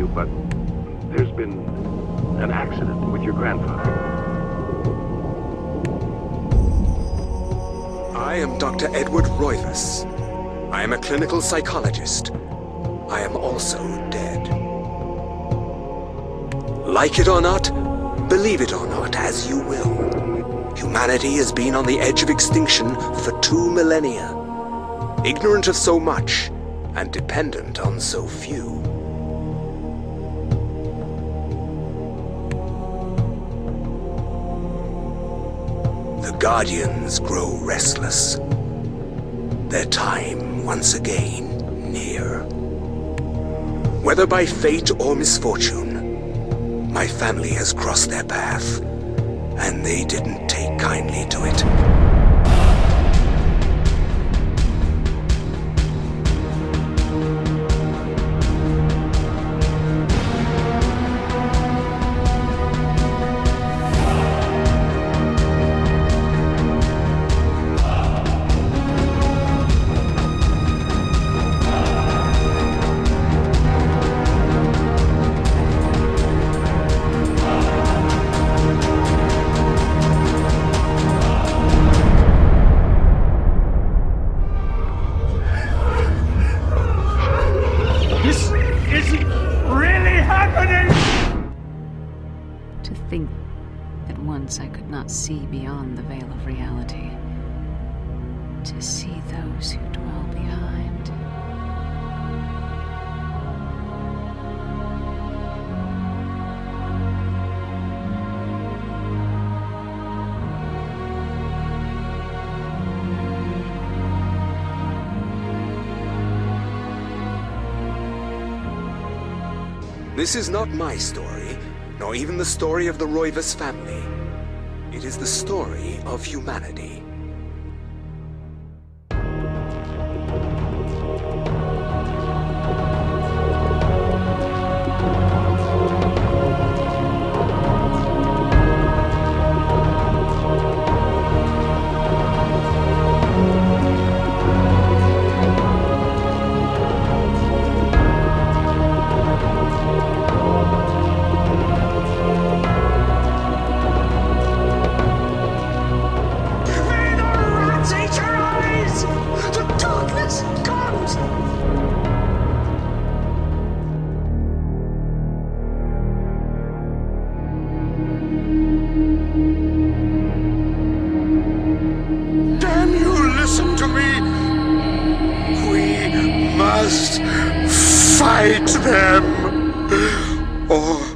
you, but there's been an accident with your grandfather. I am Dr. Edward Roivas. I am a clinical psychologist. I am also dead. Like it or not, believe it or not, as you will. Humanity has been on the edge of extinction for two millennia. Ignorant of so much, and dependent on so few. Guardians grow restless. Their time, once again, near. Whether by fate or misfortune, my family has crossed their path, and they didn't take kindly to it. To think that once I could not see beyond the veil of reality. To see those who dwell behind. This is not my story, nor even the story of the Roivas family. It is the story of humanity. Must fight them! Or